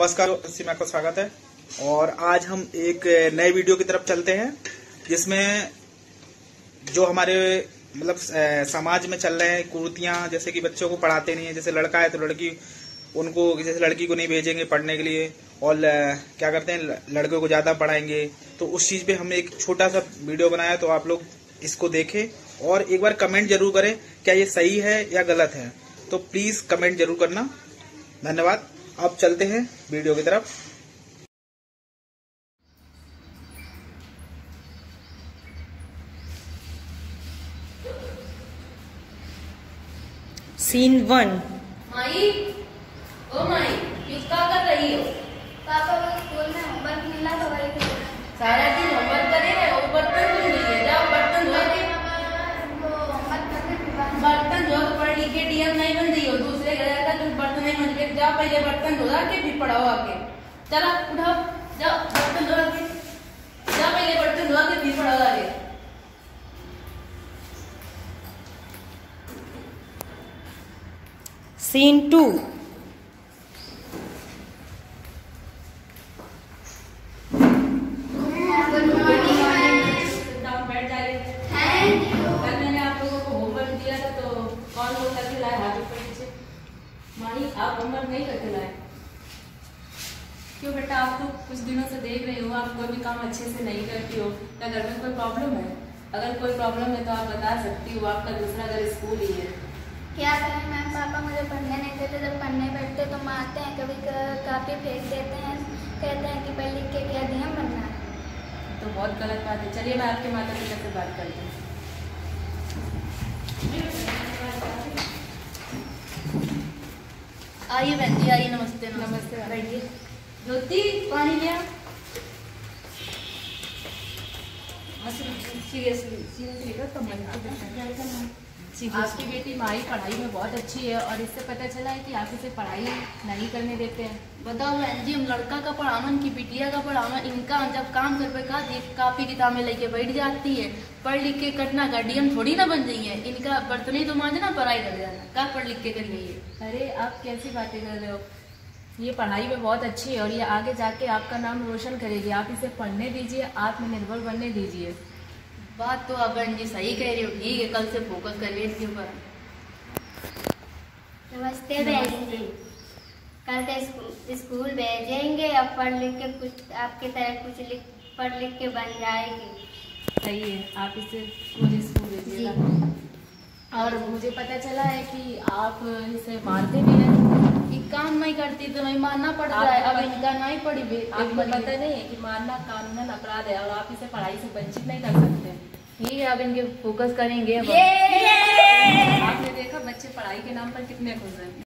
नमस्कार सीमा का स्वागत है। और आज हम एक नए वीडियो की तरफ़ चलते हैं, जिसमें जो हमारे मतलब समाज में चल रहे हैं कुर्तियाँ, जैसे कि बच्चों को पढ़ाते नहीं है, जैसे लड़का है तो लड़की उनको, जैसे लड़की को नहीं भेजेंगे पढ़ने के लिए, और क्या करते हैं, लड़के को ज़्यादा पढ़ाएँगे। तो उस चीज़ पे हमने एक छोटा सा वीडियो बनाया तो आप लोग इसको देखें, और एक बार कमेंट ज़रूर करें, क्या ये सही है या गलत है। तो प्लीज़ कमेंट ज़रूर करना। धन्यवाद। अब चलते हैं वीडियो की तरफ़। सीन वन माई ओ माई क्या कर रही हो? पापा को स्कूल में होमवर्क मिला तो वही कर सारा दिन होमवर्क करे और बर्तन धुल रही है जाओ बर्तन धो के वो होमवर्क करने के बाद। बर्तन धो पढ़ लिख के डीएम नहीं बन रही हो? दूसरे घर का जाओ पहले बर्तन धोला के फिर पढ़ाओ आगे। चला उठाओ जाओ बर्तन धो के जाओ पहले बर्तन धो के फिर पढ़ाओ आगे। सीन टू डाउन बैठ जाए थैंक यू कल मैंने आप लोगों को होमवर्क दिया था तो कौन लोग करके लाए हाथ ऊपर नीचे माही आप होमवर्क नहीं करके लाए। क्यों बेटा आप तो कुछ दिनों से देख रही हो आप कोई भी काम अच्छे से नहीं करती हो क्या घर में कोई प्रॉब्लम है? अगर कोई प्रॉब्लम है तो आप बता सकती हो आपका दूसरा घर स्कूल ही है। क्या करें मैम पापा मुझे पढ़ने नहीं देते जब पढ़ने बैठते तो मारते हैं कभी क- कापी फेंक देते हैं कहते हैं कि पढ़ लिख के क्या डी बनना है तो बहुत गलत बात है। चलिए मैं आपके माता पिता से बात करती हूँ। आइए बहन जी आइए नमस्ते नमस्ते बैठिए ज्योति पानी लिया सीरियसली सीरियसली आपकी बेटी माई पढ़ाई में बहुत अच्छी है और इससे पता चला है कि आप इसे पढ़ाई नहीं करने देते हैं। बताओ बहन जी हम लड़का का पढ़ावन की बिटिया का पढ़ावन इनका जब काम कर पे का कापी किताबें लेके बैठ जाती है। पढ़ लिख के कटना डीएम थोड़ी ना बन रही है। इनका बर्तन ही तो मांझना पढ़ाई कर जाना। का पढ़ लिख के कर रही है अरे आप कैसी बातें कर रहे हो? ये पढ़ाई में बहुत अच्छी है और ये आगे जाके आपका नाम रोशन करेगी। आप इसे पढ़ने दीजिए आत्मनिर्भर बनने दीजिए। बात तो आप बहन जी सही कह रही हो ठीक है कल से फोकस करिए इसके ऊपर। नमस्ते बहन जी। कल से स्कूल भेजेंगे अब पढ़ लिख के कुछ आपके तरह कुछ लिख पढ़ लिख के बन जाएगी। सही है आप इसे मुझे स्कूल भेजिएगा। और मुझे पता चला है कि आप इसे मारते भी हैं। काम नहीं करती तो नहीं मानना पड़ रहा है अब इनका नहीं पड़ी भी आपको पता नहीं है कि मानना कानूनन अपराध है और आप इसे पढ़ाई से वंचित नहीं कर सकते। ठीक है अब इनके फोकस करेंगे। आपने देखा बच्चे पढ़ाई के नाम पर कितने खुश हैं।